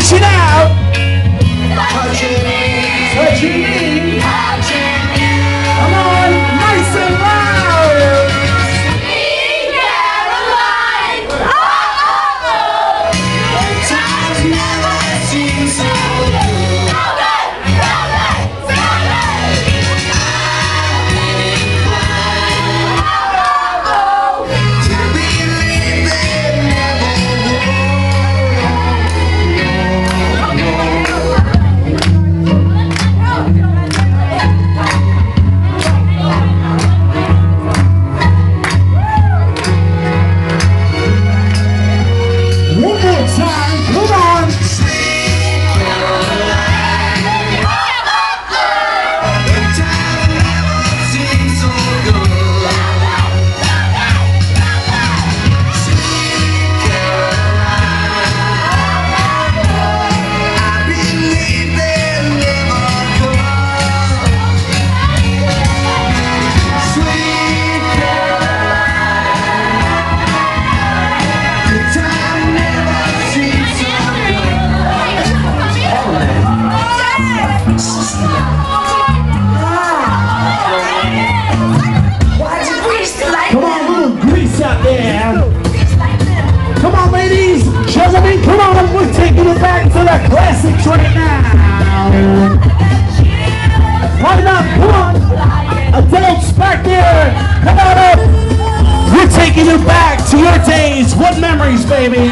Reaching out. Touching me. Come time. Come there. Come on, ladies. Gentlemen, come on. We're taking it back to the classics right now. Right now, come on. Adults back there. Come on up. We're taking it back to your days. What memories, baby?